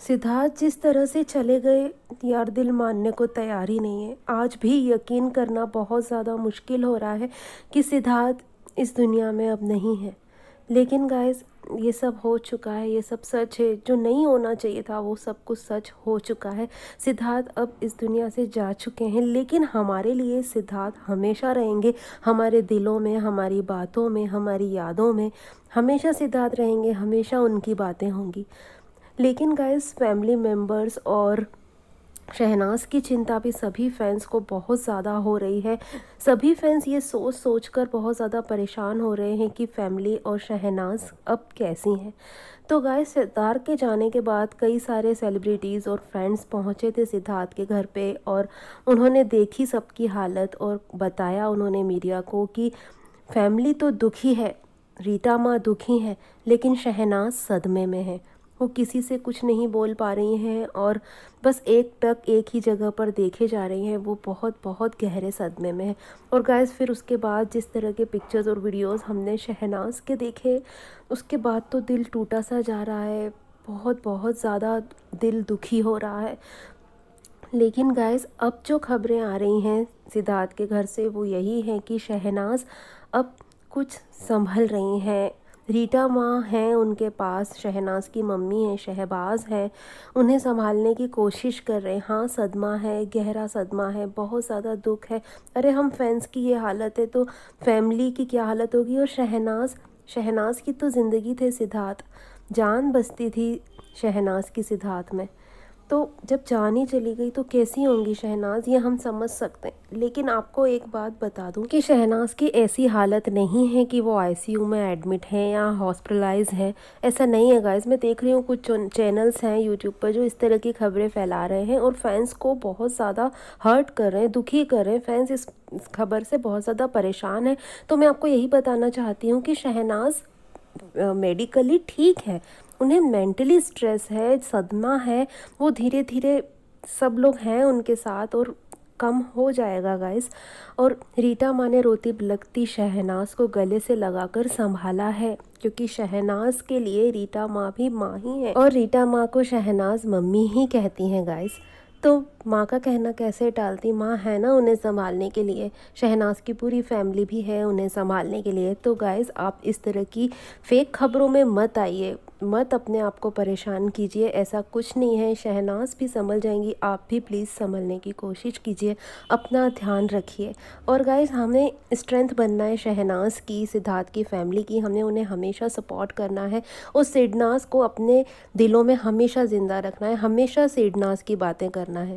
सिद्धार्थ जिस तरह से चले गए, यार दिल मानने को तैयार ही नहीं है। आज भी यकीन करना बहुत ज़्यादा मुश्किल हो रहा है कि सिद्धार्थ इस दुनिया में अब नहीं है। लेकिन गाइस ये सब हो चुका है, ये सब सच है। जो नहीं होना चाहिए था, वो सब कुछ सच हो चुका है। सिद्धार्थ अब इस दुनिया से जा चुके हैं, लेकिन हमारे लिए सिद्धार्थ हमेशा रहेंगे। हमारे दिलों में, हमारी बातों में, हमारी यादों में हमेशा सिद्धार्थ रहेंगे, हमेशा उनकी बातें होंगी। लेकिन गाइस फैमिली मेंबर्स और शहनाज की चिंता भी सभी फैंस को बहुत ज़्यादा हो रही है। सभी फैंस ये सोच सोच कर बहुत ज़्यादा परेशान हो रहे हैं कि फैमिली और शहनाज अब कैसी हैं। तो गाय सिद्धार्थ के जाने के बाद कई सारे सेलिब्रिटीज़ और फ्रेंड्स पहुँचे थे सिद्धार्थ के घर पे और उन्होंने देखी सबकी हालत और बताया उन्होंने मीडिया को कि फैमिली तो दुखी है रीटा माँ दुखी है, लेकिन शहनाज सदमे में है। वो किसी से कुछ नहीं बोल पा रही हैं और बस एक टक एक ही जगह पर देखे जा रही हैं। वो बहुत बहुत गहरे सदमे में है। और गैस फिर उसके बाद जिस तरह के पिक्चर्स और वीडियोस हमने शहनाज के देखे, उसके बाद तो दिल टूटा सा जा रहा है। बहुत बहुत ज़्यादा दिल दुखी हो रहा है। लेकिन गैस अब जो खबरें आ रही हैं सिद्धार्थ के घर से, वो यही है कि शहनाज अब कुछ संभल रही हैं। रीटा माँ हैं, उनके पास शहनाज की मम्मी है, शहबाज है। उन्हें संभालने की कोशिश कर रहे हैं। हाँ सदमा है, गहरा सदमा है, बहुत ज़्यादा दुख है। अरे, हम फैंस की ये हालत है तो फैमिली की क्या हालत होगी? और शहनाज शहनाज की तो ज़िंदगी थे सिद्धार्थ। जान बसती थी शहनाज की सिद्धार्थ में। तो जब जान ही चली गई तो कैसी होंगी शहनाज, ये हम समझ सकते हैं। लेकिन आपको एक बात बता दूँ कि शहनाज की ऐसी हालत नहीं है कि वो आईसीयू में एडमिट है या हॉस्पिटलाइज है। ऐसा नहीं है गाइस मैं देख रही हूँ कुछ चैनल्स हैं यूट्यूब पर जो इस तरह की खबरें फैला रहे हैं और फैंस को बहुत ज़्यादा हर्ट कर रहे हैं, दुखी कर रहे हैं। फैंस इस खबर से बहुत ज़्यादा परेशान है। तो मैं आपको यही बताना चाहती हूँ कि शहनाज मेडिकली ठीक है, उन्हें मेंटली स्ट्रेस है, सदमा है, वो धीरे धीरे सब लोग हैं उनके साथ और कम हो जाएगा गाइस और रीटा माँ ने रोती बिलकती शहनाज को गले से लगाकर संभाला है, क्योंकि शहनाज के लिए रीटा माँ भी माँ ही है। और रीटा माँ को शहनाज मम्मी ही कहती हैं गाइस तो माँ का कहना कैसे टालती? माँ है ना उन्हें संभालने के लिए। शहनाज की पूरी फैमिली भी है उन्हें संभालने के लिए। तो गाइज़ आप इस तरह की फेक खबरों में मत आइए। मत अपने आप को परेशान कीजिए, ऐसा कुछ नहीं है। शहनाज भी संभल जाएँगी, आप भी प्लीज़ संभलने की कोशिश कीजिए, अपना ध्यान रखिए। और गाइज़ हमें स्ट्रेंथ बनना है शहनाज की, सिद्धार्थ की फैमिली की हमें उन्हें हमेशा सपोर्ट करना है। और सिडनाज को अपने दिलों में हमेशा ज़िंदा रखना है, हमेशा सिडनाज की बातें करना है।